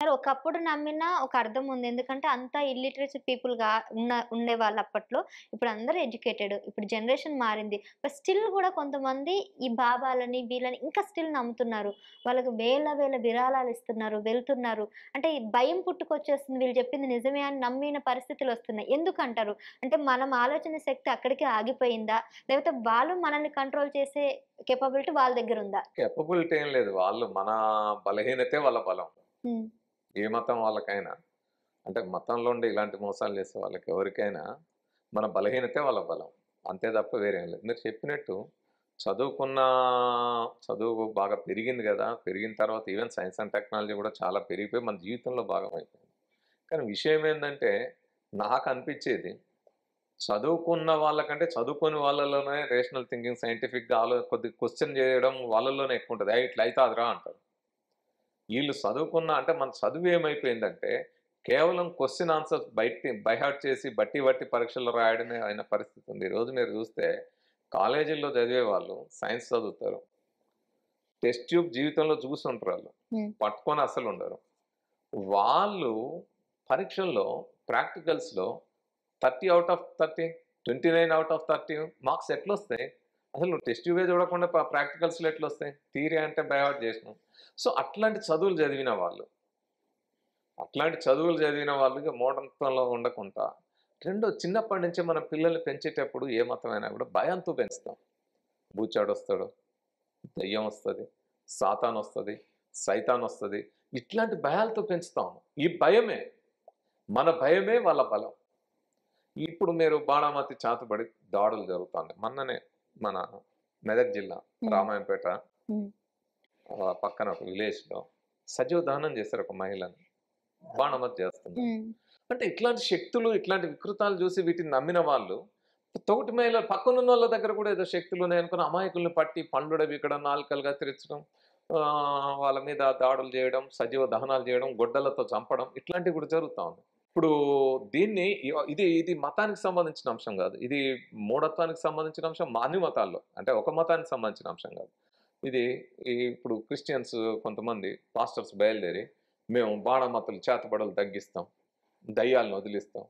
సరే ఒకప్పుడు నమ్మిన ఒక అర్థం ఉంది. ఎందుకంటే అంత ఇల్లిటరసీ పీపుల్‌గా ఉన్న ఉండేవాళ్ళు అప్పట్లో. ఇప్పుడు అందరూ ఎడ్యుకేటెడ్. ఇప్పుడు జనరేషన్ మారింది. బట్ స్టిల్ గూడా కొంతమంది ఈ బాబాలని, వీళ్ళని ఇంకా స్టిల్ నమ్ముతున్నారు. వాళ్ళకి వేల వేల విరాళాలు ఇస్తున్నారు, వెళ్తున్నారు. అంటే భయం పుట్టుకొచ్చేస్తుంది. వీళ్ళు చెప్పింది నిజమే అని నమ్మిన పరిస్థితులొస్తున్నాయి. ఎందుకంటారు? అంటే మనం ఆలోచన శక్తి అక్కడికే ఆగిపోయిందా? లేకపోతే వాళ్ళు మనల్ని కంట్రోల్ చేసే కేపబిలిటీ వాళ్ళ దగ్గరుందా? కేపబిలిటీ ఏం లేదు. వాళ్ళు మన బలహీనతే వాళ్ళ బలం. ఏ మతం వాళ్ళకైనా. అంటే మతంలో ఉండి ఇలాంటి మోసాలు చేసే వాళ్ళకి ఎవరికైనా మన బలహీనతే వాళ్ళ బలం. అంతే తప్ప వేరేం లేదు. మీరు చెప్పినట్టు చదువుకున్న చదువు బాగా పెరిగింది కదా పెరిగిన తర్వాత ఈవెన్ సైన్స్ అండ్ టెక్నాలజీ కూడా చాలా పెరిగిపోయి మన జీవితంలో భాగమైపోయింది. కానీ విషయం ఏంటంటే నాకు అనిపించేది చదువుకున్న వాళ్ళకంటే చదువుకుని వాళ్ళలోనే రేషనల్ థింకింగ్, సైంటిఫిక్‌గా ఆలో కొద్దిగా క్వశ్చన్ చేయడం వాళ్ళలోనే ఎక్కువ ఉంటుంది ఇట్లా అయితాదిరా" అంటారు. ఈళ్ళు చదువుకున్న అంటే మన చదువు ఏమైపోయిందంటే కేవలం క్వెషన్ ఆన్సర్స్ బయటి బై హార్ట్ చేసి బట్టి బట్టి పరీక్షల్లో రాయడమే అయిన పరిస్థితి ఉంది. ఈరోజు మీరు చూస్తే కాలేజీల్లో చదివే వాళ్ళు సైన్స్ చదువుతారు. టెస్ట్ ట్యూబ్ జీవితంలో చూసుంటరు. హ్మ్. పట్టుకొని అస్సలుండరు. వాళ్ళు పరీక్షల్లో ప్రాక్టికల్స్‌లో 30 out of 30, 29 out of 30 marks ఎట్లొస్తాయి? అసలు టెస్ట్ ట్యూబే చూడకుండా ప్రాక్టికల్స్లో ఎట్లా వస్తాయి థియరీ అంటే బై చేసినాం సో, అట్లాంటి చదువులు చదివిన వాళ్ళు. అట్లాంటి చదువులు చదివిన వాళ్ళు ఇగ మూఢత్వంలో ఉండకుండా రెండో చిన్నప్పటి నుంచే మన పిల్లల్ని పెంచేటప్పుడు ఏ మతమైనా కూడా భయంతో పెంచుతాం. బూచాడొస్తాడు, దెయ్యం వస్తుంది సైతాన్ వస్తుంది ఇట్లాంటి భయాలతో పెంచుతాం. ఈ భయమే మన భయమే వాళ్ళ బలం. ఇప్పుడు మీరు బాణామతి చాతుబడి దాడులు జరుగుతుంది మొన్ననే మన మెదక్ జిల్లా. రామాయంపేట పక్కన ఒక విలేజ్‌లో సజీవ దహనం చేశారు ఒక మహిళని. బాణామతి. హ్మ్. అంటే ఇట్లాంటి శక్తులు, ఇట్లాంటి వికృతాలు చూసి వీటిని నమ్మిన వాళ్ళు తోటి మహిళ పక్కనున్నోళ్ళ దగ్గర కూడా ఏదో శక్తులున్నాయనుకుని అమాయకుల్ని పట్టి పండుడ పీకడం, నాలుకలు కత్తిరించడం, ఆహ్, వాళ్ళ మీద దాడులు చేయడం, సజీవ దహనాలు చేయడం, గొడ్డలతో చంపడం ఇట్లాంటివి కూడా జరుగుతా ఉంది. ఇప్పుడు దీన్ని ఇది ఇది మతానికి సంబంధించిన అంశం కాదు. ఇది మూఢత్వానికి సంబంధించిన అంశం అన్ని మతాల్లో. అంటే ఒక మతానికి సంబంధించిన అంశం కాదు. ఇది ఇప్పుడు క్రిస్టియన్స్ కొంతమంది పాస్టర్స్ బయలుదేరి మేము బాణమతులు చేతబడులు తగ్గిస్తాం. దయ్యాలను వదిలిస్తాం.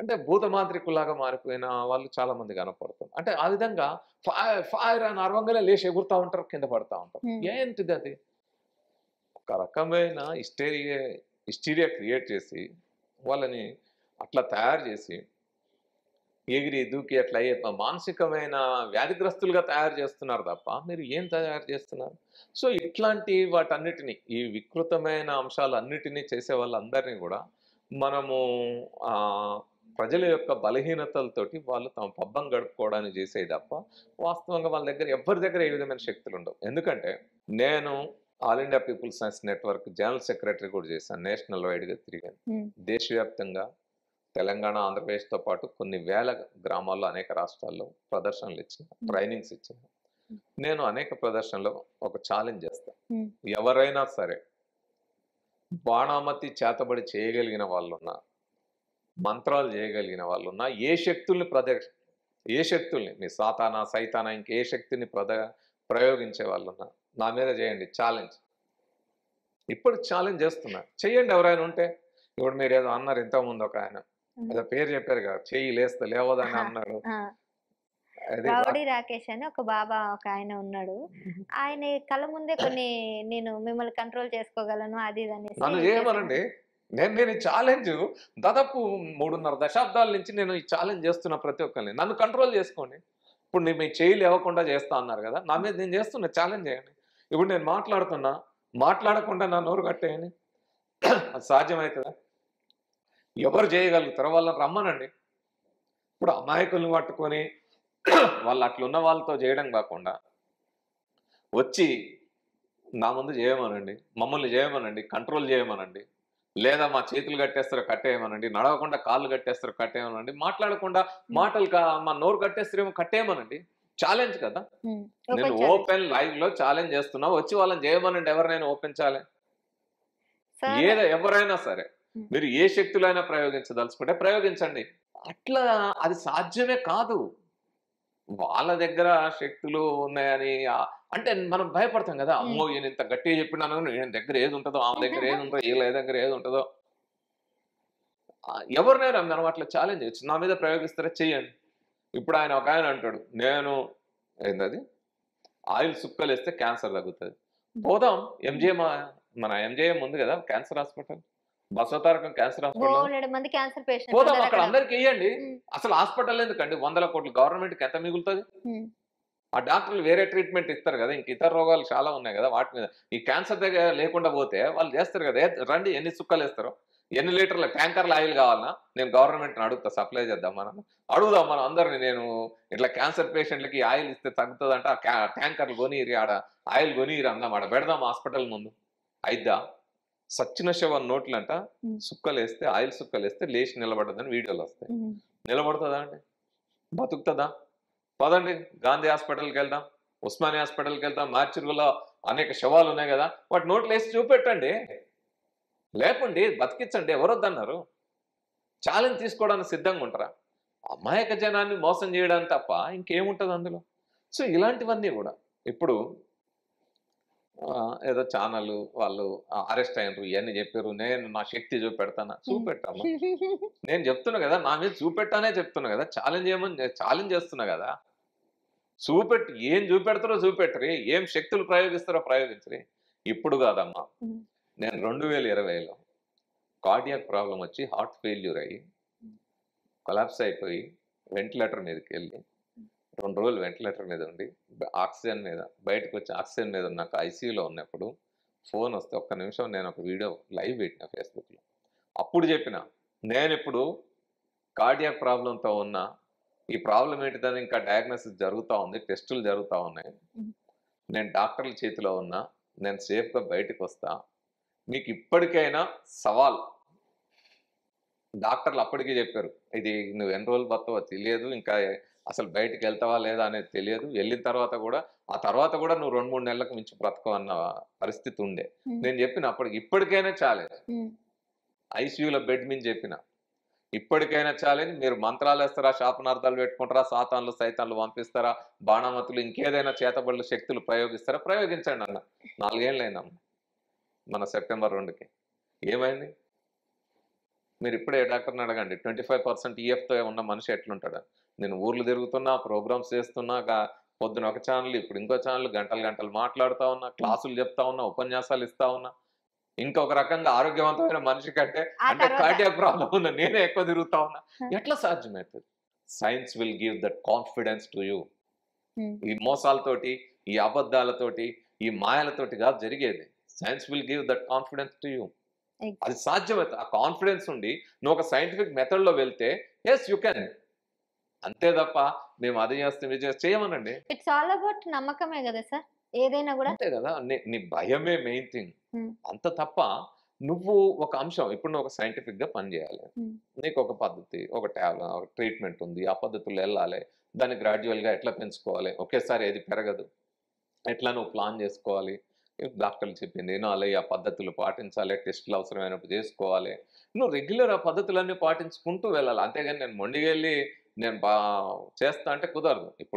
అంటే భూతమాంత్రికుల్లాగా మారిపోయిన వాళ్ళు చాలా మంది కనపడుతారు. అంటే ఆ విధంగా ఫైర్ ఫైర్ అని అరవంగానే లేచి ఎగురుతా ఉంటారు. కింద పడతా ఉంటారు. ఏంటిది అది? ఒక రకమైన హిస్టేరియా హిస్టీరియా క్రియేట్ చేసి వాళ్ళని అట్లా తయారు చేసి ఎగిరి, దూకి అట్లా అయ్యే మానసికమైన వ్యాధిగ్రస్తులుగా తయారు చేస్తున్నారు తప్ప మీరు ఏం తయారు చేస్తున్నారు? సో, ఇట్లాంటి వాటన్నిటిని ఈ వికృతమైన అంశాలన్నిటిని చేసే వాళ్ళందరినీ కూడా మనము ప్రజల యొక్క బలహీనతలతోటి వాళ్ళు తమ పబ్బం గడుపుకోవడానికి చేసే తప్ప వాస్తవంగా వాళ్ళ దగ్గర ఎవరి దగ్గర ఏ విధమైన శక్తులు ఉండవు ఎందుకంటే నేను all India peoples science network general secretary కూడా చేశాను. నేషనల్ వైడ్‌గా తిరిగాను. దేశవ్యాప్తంగా తెలంగాణ, ఆంధ్రప్రదేశ్‌తో పాటు కొన్ని వేల గ్రామాల్లో అనేక రాష్ట్రాల్లో ప్రదర్శనలు ఇచ్చిన. ట్రైనింగ్స్ ఇచ్చిన. నేను అనేక ప్రదర్శనలో ఒక ఛాలెంజ్ చేస్తా. హ్మ్. ఎవరైనా సరే బాణామతి చేతబడి చేయగలిగిన వాళ్ళున్నా, మంత్రాలు చేయగలిగిన వాళ్ళున్నా, ఏ శక్తుల్ని ప్రదర్శ ఏ శక్తుల్ని మీ సాతానా, సైతానా ఇంకే శక్తిని ప్రద ప్రయోగించే వాళ్ళున్నా నా మీద చేయండి ఛాలెంజ్. ఇప్పుడు ఛాలెంజ్ చేస్తున్నా. చెయ్యండి ఎవరైనా ఉంటే. ఇప్పుడు మీరేదో అన్నారు ఇంతకుముందు ఒకాయన. హ్మ్. ఏదో పేరు చెప్పారు కదా! చెయ్యి లేస్తే లేవదని అన్నాడు. రౌడీ రాకేష్ అని ఒక బాబా ఒక ఆయన ఉన్నాడు. ఆయన కళ్ళ ముందే కొన్ని నేను మిమ్మల్ని కంట్రోల్ చేసుకోగలను అది ఇది అనేసి నన్ను. చేయమనండి. నేను నేను ఛాలెంజ్ దాదాపు 3:30 దశాబ్దాల నుంచి నేను ఈ ఛాలెంజ్ చేస్తున్నా ప్రతి ఒక్కరిని. నన్ను కంట్రోల్ చేసుకోండి. ఇప్పుడు నేను మీ చెయ్యి లేవకుండా చేస్తా అన్నారు కదా! నా మీద నేను చేస్తున్నా ఛాలెంజ్ చేయండి. ఇప్పుడు నేను మాట్లాడుతున్నా. మాట్లాడకుండా నా నోరు కట్టేయండి. అది సాధ్యమైతదా? ఎవరు చేయగలుగుతారో వాళ్ళని రమ్మనండి. ఇప్పుడు అమాయకుల్ని పట్టుకొని వాళ్ళు అట్లున్న వాళ్ళతో చేయడం కాకుండా వచ్చి నా ముందు చేయమనండి. మమ్మల్ని చేయమనండి. కంట్రోల్ చేయమనండి. లేదా మా చేతులు కట్టేస్తారో కట్టేయమనండి. నడవకుండా కాళ్ళు కట్టేస్తారో కట్టేయమనండి. మాట్లాడకుండా. మాటలు కా మా నోరు కట్టేస్తారేమో కట్టేయమనండి. ఛాలెంజ్ కదా! నేను ఓపెన్. ఓపెన్ లైవ్‌లో ఛాలెంజ్ చేస్తున్నా. వచ్చి వాళ్ళని చేయమనండి ఎవరినైనా ఓపెన్ ఛాలెంజ్. సార్ ఏదో ఎవరైనా సరే. మీరు ఏ శక్తులైనా ప్రయోగించదలుచుకుంటే ప్రయోగించండి. అట్లా అది సాధ్యమే కాదు. వాళ్ళ దగ్గర శక్తులు ఉన్నాయని అంటే మనం భయపడతాం కదా అమ్మో ఈయన ఇంత గట్టిగా చెప్పినాను ఈయన దగ్గర ఏది ఉంటుందో ఆమె దగ్గర ఏది ఉంటుందో వీళ్ళ దగ్గర ఏది ఉంటుందో ఎవరినైనా మనం అట్లా ఛాలెంజ్ చేయొచ్చు నా మీద ప్రయోగిస్తారా చెయ్యండి ఇప్పుడు ఆయన ఒక ఆయన అంటాడు నేను ఏంటది ఆయిల్ సుక్కలు వేస్తే క్యాన్సర్ తగ్గుతుంది. పోదాం ఎంజిఎం మన ఎంజిఎం ఉంది కదా cancer hospital. Basavatarakam cancer hospital. పోదాం అక్కడ అందరికి వేయండి అసలు హాస్పిటల్ ఎందుకండి? వందల కోట్లు గవర్నమెంట్కి ఎంత మిగులుతుంది? ఆ డాక్టర్లు వేరే ట్రీట్మెంట్ ఇస్తారు కదా ఇంక ఇతర రోగాలు చాలా ఉన్నాయి కదా వాటి మీద. ఈ క్యాన్సర్ దగ్గర లేకుండా పోతే వాళ్ళు చేస్తారు కదా రండి ఎన్ని సుక్కలు వేస్తారు. ఎన్ని లీటర్ల ట్యాంకర్ల ఆయిల్ కావాలన్నా నేను గవర్నమెంట్ని అడుగుతా సప్లై చేద్దాం మనం. అడుగుదాం మనం అందరిని నేను ఇట్లా క్యాన్సర్ పేషెంట్లకి ఆయిల్ ఇస్తే తగ్గుతుందంట ఆ ట్యాంకర్లు కొనిరి ఆడ. ఆయిల్ కొనిరి అందాం ఆడ. పెడదాం హాస్పిటల్ ముందు. అయిద్దా? సచ్చిన శవం నోట్లంట. సుక్కలు వేస్తే ఆయిల్ సుక్కలు వేస్తే లేచి నిలబడదని వీడియోలు వస్తాయి. నిలబడుతుందా అండి? బతుకుతుందా? పదండి గాంధీ హాస్పిటల్కి వెళ్దాం ఉస్మానియా హాస్పిటల్కి వెళ్దాం మార్చిరుగులో అనేక శవాలు ఉన్నాయి కదా వాటి నోట్లు వేసి చూపెట్టండి. లేకుండి బతికించండి ఎవరు వద్దన్నారు ఛాలెంజ్ తీసుకోవడానికి సిద్ధంగా ఉంటారా? అమాయక జనాన్ని మోసం చేయడానికి తప్ప ఇంకేముంటుంది అందులో? సో ఇలాంటివన్నీ కూడా. ఇప్పుడు ఏదో ఛానల్ వాళ్ళు అరెస్ట్ అయినరు ఇవన్నీ చెప్పారు నేను నా శక్తి చూపెడతానా? చూపెట్టాము నేను చెప్తున్నా కదా నా మీద చూపెట్టానే చెప్తున్నా కదా ఛాలెంజ్ చేయమని ఛాలెంజ్ చేస్తున్నా కదా చూపెట్టి ఏం చూపెడతారో చూపెట్టరి ఏం శక్తులు ప్రయోగిస్తారో ప్రయోగించరి. ఇప్పుడు కాదమ్మా. నేను రెండు వేల ఇరవైలో కార్డియాక్ ప్రాబ్లం వచ్చి హార్ట్ ఫెయిల్యూర్ అయ్యి కొలాప్స్ అయిపోయి వెంటిలేటర్ మీదకి వెళ్ళి రెండు రోజులు వెంటిలేటర్ మీద ఉండి ఆక్సిజన్ మీద బయటకు వచ్చి ఆక్సిజన్ మీద ఉన్నాక ఐసీయూలో ఉన్నప్పుడు ఫోన్ వస్తే ఒక్క నిమిషం నేను ఒక వీడియో లైవ్ పెట్టిన ఫేస్బుక్లో. అప్పుడు చెప్పిన నేను ఇప్పుడు కార్డియాక్ ప్రాబ్లంతో ఉన్న ఈ ప్రాబ్లం ఏంటిదని ఇంకా డయాగ్నోసిస్ జరుగుతూ ఉంది టెస్టులు జరుగుతూ ఉన్నాయి. నేను డాక్టర్ల చేతిలో ఉన్నా నేను సేఫ్గా బయటకు వస్తా. మీకు ఇప్పటికైనా సవాల్. డాక్టర్లు అప్పటికే చెప్పారు ఇది నువ్వు ఎన్ని రోజులు బతవో తెలియదు ఇంకా అసలు బయటికి వెళ్తావా లేదా అనేది తెలియదు. వెళ్ళిన తర్వాత కూడా ఆ తర్వాత కూడా నువ్వు రెండు మూడు నెలలకు మించి బ్రతకవు అన్న పరిస్థితి ఉండే. నేను చెప్పిన అప్పటికి ఇప్పటికైనా చాలేదు ఐసీయూలో బెడ్ మీద చెప్పిన ఇప్పటికైనా చాలని మీరు మంత్రాలు వేస్తారా శాపనార్థాలు పెట్టుకుంటారా సాతాన్లు సైతాన్లు పంపిస్తారా బాణమతులు ఇంకేదైనా చేతబడులు శక్తులు ప్రయోగిస్తారా? ప్రయోగించండి అన్న. నాలుగేళ్ళు అయిందమ్మ మన సెప్టెంబర్ రెండుకి. ఏమైంది? మీరు ఇప్పుడే డాక్టర్ని అడగండి. ట్వంటీ ఫైవ్ పర్సెంట్ ఈఎఫ్తో ఉన్న మనిషి ఎట్లుంటాడు? నేను ఊర్లు తిరుగుతున్నా ప్రోగ్రామ్స్ చేస్తున్నా పొద్దున ఒక ఛానల్ ఇప్పుడు ఇంకో ఛానల్ గంటలు గంటలు మాట్లాడుతూ ఉన్నా క్లాసులు చెప్తా ఉన్నా ఉపన్యాసాలు ఇస్తా ఉన్నా. ఇంకొక రకంగా ఆరోగ్యవంతమైన మనిషి కంటే అంటే కార్డియాక్ ప్రాబ్లం ఉన్న నేనే ఎక్కువ తిరుగుతా ఉన్నా. ఎట్లా సాధ్యమవుతుంది science will give that confidence to you. ఈ మోసాలతోటి ఈ అబద్ధాలతోటి ఈ మాయలతోటి కాదు జరిగేది. Science will give that confidence to you. అది సాధ్యమవుతుంది ఆ కాన్ఫిడెన్స్ ఉండి నువ్వు ఒక సైంటిఫిక్ మెథడ్లో వెళ్తే ఎస్ యూ కెన్ అంతే తప్ప మేము అది చేస్తాం చేయమనండి. ఇట్స్ ఆల్ అబౌట్ నమ్మకమే కదా సార్? ఏదైనా కూడా? అంతే కదా నీ- భయమే మెయిన్ థింగ్. అంత తప్ప నువ్వు ఒక అంశం ఇప్పుడు నువ్వు ఒక సైంటిఫిక్గా పని చేయాలి. Hmm. నీకు ఒక పద్ధతి ఒక ట్యాబ్ ఒక ట్రీట్మెంట్ ఉంది ఆ పద్ధతుల్లో వెళ్ళాలి దాన్ని గ్రాడ్యువల్గా ఎట్లా పెంచుకోవాలి ఒకేసారి ఏది పెరగదు. ఎట్లా నువ్వు ప్లాన్ చేసుకోవాలి? డాక్టర్లు చెప్పింది వినాలి ఆ పద్ధతులు పాటించాలి టెస్టులు అవసరమైనప్పుడు చేసుకోవాలి. నువ్వు రెగ్యులర్ ఆ పద్ధతులన్నీ పాటించుకుంటూ వెళ్ళాలి. అంతేగాని నేను మొండిగెళ్ళి నేను బా చేస్తా అంటే కుదరదు. ఇప్పుడు